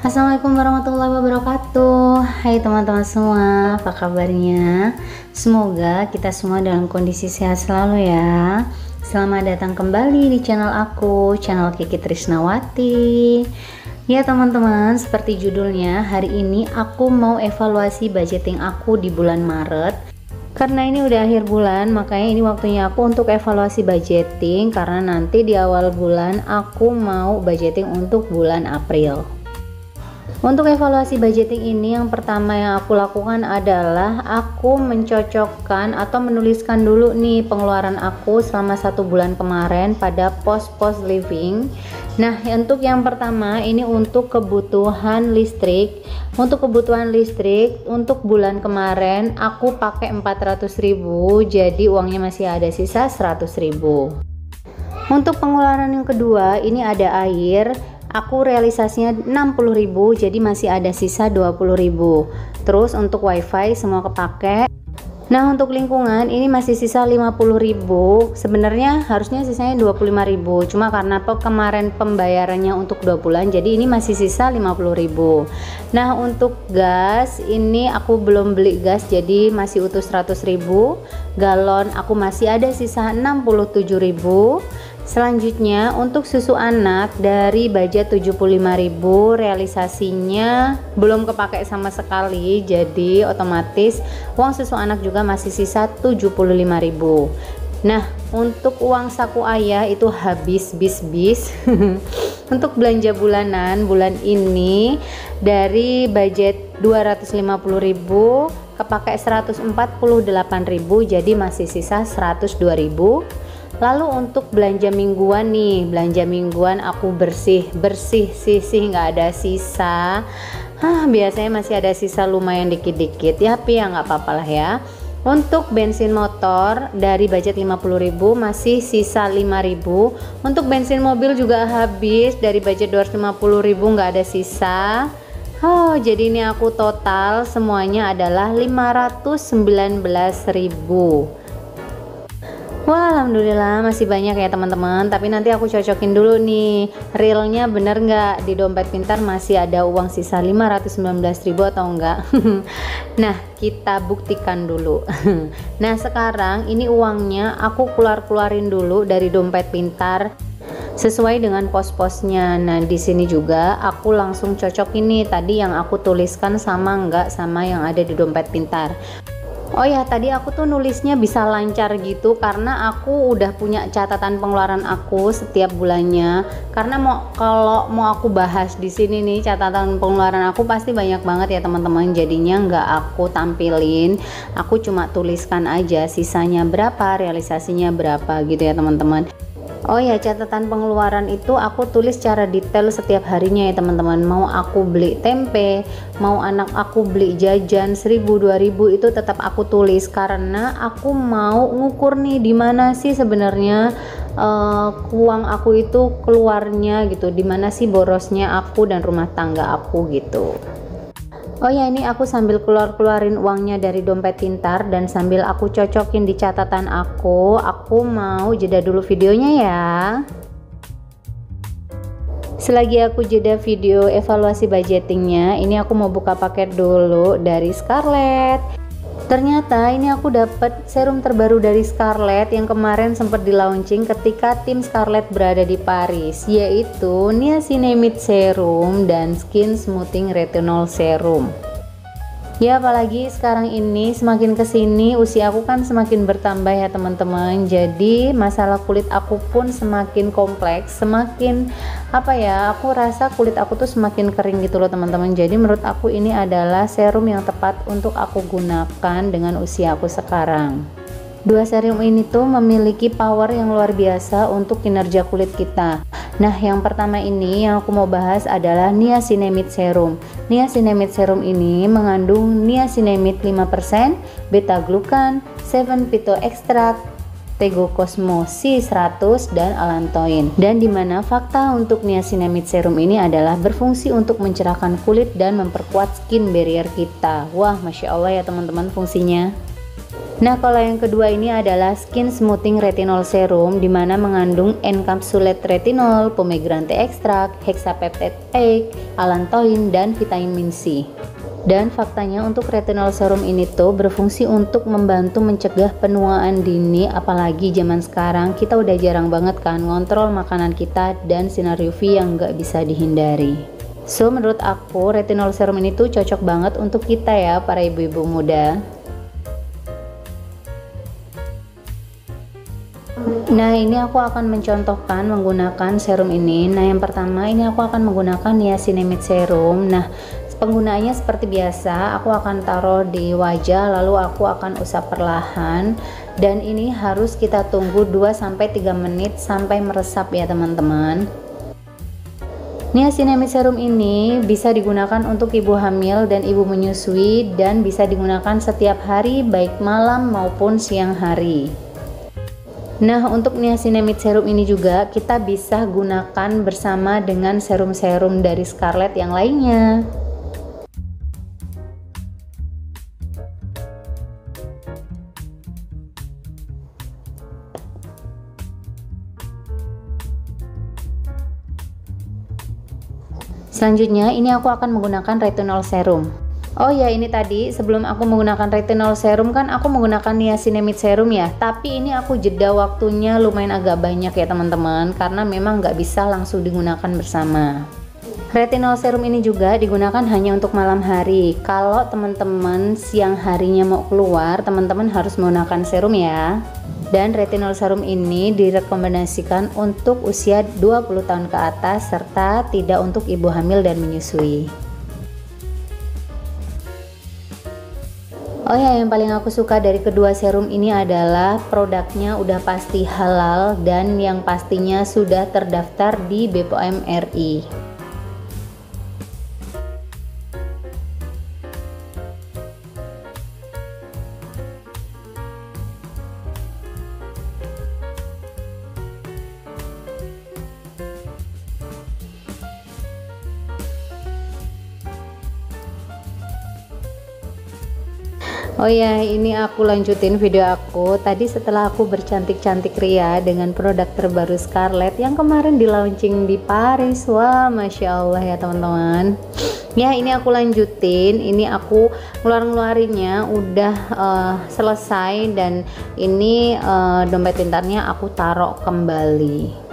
Assalamualaikum warahmatullahi wabarakatuh. Hai teman-teman semua Apa kabarnya? Semoga kita semua dalam kondisi sehat selalu ya. Selamat datang kembali di channel aku Channel Kiki Trisnawati. Ya teman-teman seperti judulnya Hari ini aku mau evaluasi budgeting aku di bulan Maret. Karena ini udah akhir bulan makanya ini waktunya aku untuk evaluasi budgeting karena nanti di awal bulan aku mau budgeting untuk bulan April untuk evaluasi budgeting ini yang pertama yang aku lakukan adalah aku mencocokkan atau menuliskan dulu nih pengeluaran aku selama satu bulan kemarin pada pos-pos living. Nah untuk yang pertama ini untuk kebutuhan listrik. Untuk kebutuhan listrik untuk bulan kemarin aku pakai 400.000 jadi uangnya masih ada sisa 100.000. Untuk pengeluaran yang kedua ini ada air aku realisasinya 60.000 jadi masih ada sisa 20.000 terus untuk wifi semua kepake. Nah untuk lingkungan ini masih sisa 50.000 sebenarnya harusnya sisanya 25.000 cuma karena kemarin pembayarannya untuk dua bulan jadi ini masih sisa 50.000 Nah untuk gas ini aku belum beli gas jadi masih utuh 100.000 galon aku masih ada sisa 67.000 Selanjutnya untuk susu anak dari budget 75.000 realisasinya belum kepake sama sekali jadi otomatis uang susu anak juga masih sisa 75.000 Nah untuk uang saku ayah itu habis bis bis untuk belanja bulanan bulan ini dari budget 250.000 kepake 148.000 jadi masih sisa 102.000 lalu untuk belanja mingguan nih belanja mingguan aku bersih bersih sisih nggak ada sisa. Hah, biasanya masih ada sisa lumayan dikit-dikit. Ya tapi ya nggak apa-apa lah ya. Untuk bensin motor dari budget 50.000 masih sisa 5.000 untuk bensin mobil juga habis dari budget 250.000 nggak ada sisa. Oh jadi ini aku total semuanya adalah 519.000 Wah alhamdulillah masih banyak ya teman-teman tapi nanti aku cocokin dulu nih realnya bener nggak di dompet pintar masih ada uang sisa 519.000 atau enggak nah kita buktikan dulu nah sekarang ini uangnya aku keluar-keluarin dulu dari dompet pintar sesuai dengan pos-posnya. Nah, di sini juga aku langsung cocok ini tadi yang aku tuliskan sama enggak sama yang ada di dompet pintar. Oh ya, tadi aku tuh nulisnya bisa lancar gitu karena aku udah punya catatan pengeluaran aku setiap bulannya. Karena mau kalau mau aku bahas di sini nih catatan pengeluaran aku pasti banyak banget ya teman-teman. Jadinya nggak aku tampilin, aku cuma tuliskan aja sisanya berapa, realisasinya berapa gitu ya teman-teman. Oh ya catatan pengeluaran itu aku tulis secara detail setiap harinya ya teman-teman. Mau aku beli tempe mau anak aku beli jajan 1000 2000 itu tetap aku tulis. Karena aku mau ngukur nih di mana sih sebenarnya uh, uang aku itu keluarnya gitu di mana sih borosnya aku dan rumah tangga aku gitu Oh ya ini aku sambil keluar-keluarin uangnya dari dompet pintar dan sambil aku cocokin di catatan aku Aku mau jeda dulu videonya ya. Selagi aku jeda video evaluasi budgetingnya Ini aku mau buka paket dulu dari Scarlett Ternyata ini aku dapat serum terbaru dari Scarlett yang kemarin sempat di launching ketika tim Scarlett berada di Paris, yaitu Niacinamide Serum dan Skin Smoothing Retinol Serum. Ya apalagi sekarang ini semakin ke sini usia aku kan semakin bertambah ya teman-teman. Jadi masalah kulit aku pun semakin kompleks Semakin apa ya aku rasa kulit aku tuh semakin kering gitu loh teman-teman. Jadi menurut aku ini adalah serum yang tepat untuk aku gunakan dengan usia aku sekarang Dua serum ini tuh memiliki power yang luar biasa untuk kinerja kulit kita. Nah, yang pertama ini yang aku mau bahas adalah niacinamide serum. Niacinamide serum ini mengandung niacinamide 5%, beta glucan, 7 phyto extract, Tegocosmo C100 dan Alantoin. Dan di mana fakta untuk niacinamide serum ini adalah berfungsi untuk mencerahkan kulit dan memperkuat skin barrier kita. Wah, masya Allah ya teman-teman fungsinya. Nah, kalau yang kedua ini adalah Skin Smoothing Retinol Serum di mana mengandung encapsulated retinol, pomegranate extract, hexapeptide A, allantoin dan vitamin C. Dan faktanya untuk retinol serum ini tuh berfungsi untuk membantu mencegah penuaan dini apalagi zaman sekarang kita udah jarang banget kan ngontrol makanan kita dan sinar UV yang nggak bisa dihindari. So menurut aku retinol serum ini tuh cocok banget untuk kita ya para ibu-ibu muda. Nah ini aku akan mencontohkan menggunakan serum ini. Nah yang pertama ini aku akan menggunakan niacinamide serum. Nah penggunaannya seperti biasa aku akan taruh di wajah lalu aku akan usap perlahan. Dan ini harus kita tunggu 2-3 menit sampai meresap ya teman-teman. Niacinamide serum ini bisa digunakan untuk ibu hamil dan ibu menyusui dan bisa digunakan setiap hari baik malam maupun siang hari. Nah, untuk niacinamide serum ini juga kita bisa gunakan bersama dengan serum-serum dari Scarlett yang lainnya. Selanjutnya, ini aku akan menggunakan retinol serum. Oh ya ini tadi sebelum aku menggunakan retinol serum kan aku menggunakan niacinamide serum ya. Tapi ini aku jeda waktunya lumayan agak banyak ya teman-teman karena memang nggak bisa langsung digunakan bersama. Retinol serum ini juga digunakan hanya untuk malam hari. Kalau teman-teman siang harinya mau keluar teman-teman harus menggunakan serum ya. Dan retinol serum ini direkomendasikan untuk usia 20 tahun ke atas serta tidak untuk ibu hamil dan menyusui Oh ya, yang paling aku suka dari kedua serum ini adalah produknya udah pasti halal dan yang pastinya sudah terdaftar di BPOM RI. Oh ya, ini aku lanjutin video aku. Tadi setelah aku bercantik-cantik ria dengan produk terbaru Scarlett yang kemarin di launching di Paris. Wah, masya Allah ya teman-teman. Ya, ini aku lanjutin. Ini aku ngeluar-ngeluarinnya udah uh, selesai dan ini uh, dompet pintarnya aku taruh kembali.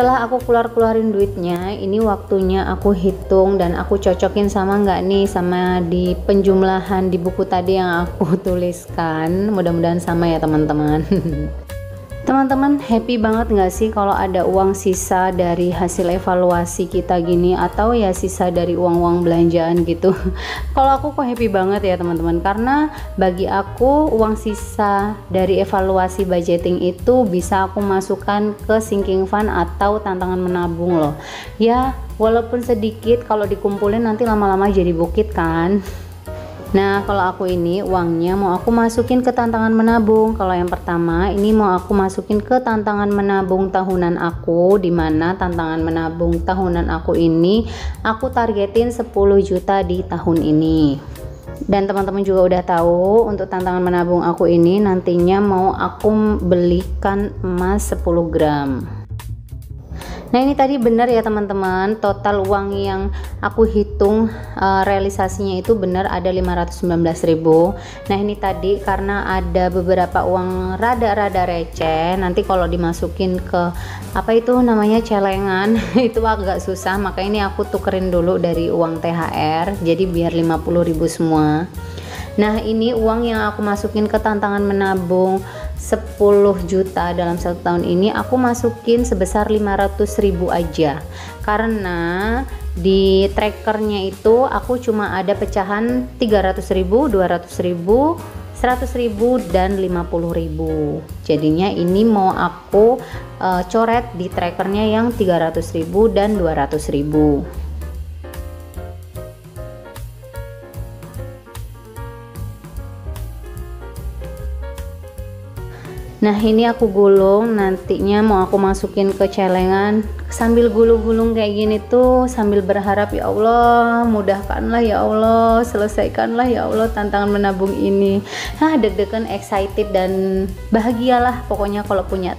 Setelah aku keluar-keluarin duitnya ini waktunya aku hitung dan aku cocokin sama nggak nih sama di penjumlahan di buku tadi yang aku tuliskan. Mudah-mudahan sama ya teman-teman Teman-teman happy banget nggak sih kalau ada uang sisa dari hasil evaluasi kita gini atau ya sisa dari uang-uang belanjaan gitu. kalau aku kok happy banget ya teman-teman karena bagi aku uang sisa dari evaluasi budgeting itu bisa aku masukkan ke sinking fund atau tantangan menabung loh. Ya walaupun sedikit kalau dikumpulin nanti lama-lama jadi bukit kan. Nah, kalau aku ini uangnya mau aku masukin ke tantangan menabung. Kalau yang pertama, ini mau aku masukin ke tantangan menabung tahunan aku di mana tantangan menabung tahunan aku ini aku targetin 10 juta di tahun ini. Dan teman-teman juga udah tahu untuk tantangan menabung aku ini nantinya mau aku belikan emas 10 gram. Nah ini tadi benar ya teman-teman. Total uang yang aku hitung uh, realisasinya itu benar ada 519.000 Nah ini tadi karena ada beberapa uang rada-rada receh nanti kalau dimasukin ke apa itu namanya celengan itu agak susah. Maka ini aku tukerin dulu dari uang THR jadi biar 50.000 semua. Nah ini uang yang aku masukin ke tantangan menabung 10 juta dalam satu tahun ini aku masukin sebesar 500 ribu aja. Karena di trackernya itu aku cuma ada pecahan 300 ribu 200 ribu 100 ribu dan 50 ribu. Jadinya ini mau aku uh, coret di trackernya yang 300 ribu dan 200 ribu Nah ini aku gulung nantinya mau aku masukin ke celengan. Sambil gulung-gulung kayak gini tuh sambil berharap ya Allah mudahkanlah ya Allah selesaikanlah ya Allah tantangan menabung ini. Hah deg-degan excited dan bahagialah pokoknya kalau punya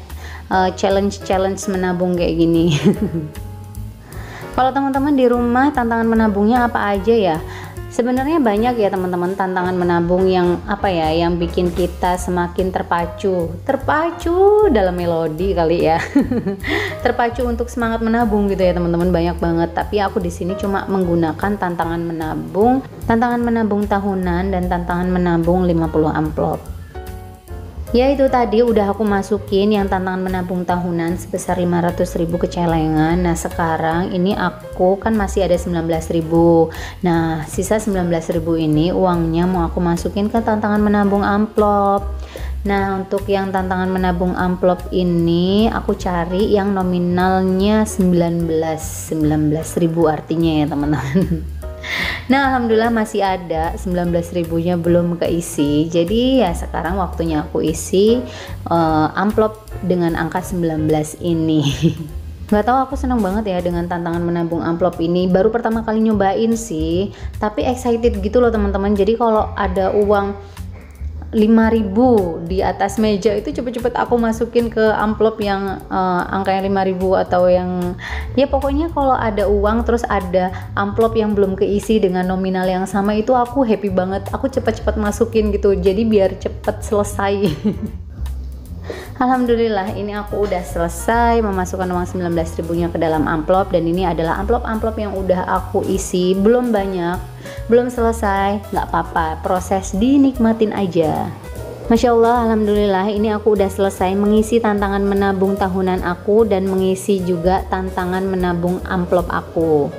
uh, challenge-challenge menabung kayak gini. Kalau teman-teman di rumah tantangan menabungnya apa aja ya Sebenarnya banyak ya teman-teman tantangan menabung yang apa ya yang bikin kita semakin terpacu, terpacu dalam melodi kali ya. terpacu untuk semangat menabung gitu ya teman-teman banyak banget. Tapi aku di sini cuma menggunakan tantangan menabung, tantangan menabung tahunan dan tantangan menabung 50 amplop. Ya itu tadi udah aku masukin yang tantangan menabung tahunan sebesar 500 ribu ke celengan Nah sekarang ini aku kan masih ada 19 ribu. Nah sisa 19 ribu ini uangnya mau aku masukin ke tantangan menabung amplop. Nah untuk yang tantangan menabung amplop ini aku cari yang nominalnya 19 19 ribu artinya ya teman-teman Nah alhamdulillah masih ada 19 ribunya belum keisi. Jadi ya sekarang waktunya aku isi uh, amplop dengan angka 19 ini. Gak tau aku seneng banget ya dengan tantangan menabung amplop ini. Baru pertama kali nyobain sih Tapi excited gitu loh teman-teman. Jadi kalau ada uang 5000 di atas meja itu cepet-cepet aku masukin ke amplop yang uh, angkanya 5000 atau yang ya pokoknya kalau ada uang terus ada amplop yang belum keisi dengan nominal yang sama itu aku happy banget. Aku cepet-cepet masukin gitu. Jadi biar cepet selesai Alhamdulillah ini aku udah selesai memasukkan uang 19 ribunya ke dalam amplop dan ini adalah amplop-amplop yang udah aku isi. Belum banyak belum selesai. Nggak apa-apa proses dinikmatin aja. Masya Allah, Alhamdulillah ini aku udah selesai mengisi tantangan menabung tahunan aku dan mengisi juga tantangan menabung amplop aku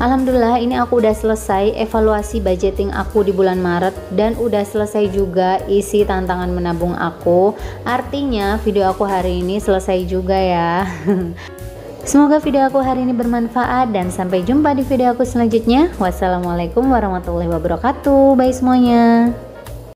Alhamdulillah ini aku udah selesai evaluasi budgeting aku di bulan Maret dan udah selesai juga isi tantangan menabung aku artinya video aku hari ini selesai juga ya Semoga video aku hari ini bermanfaat dan sampai jumpa di video aku selanjutnya. Wassalamualaikum warahmatullahi wabarakatuh. Bye semuanya.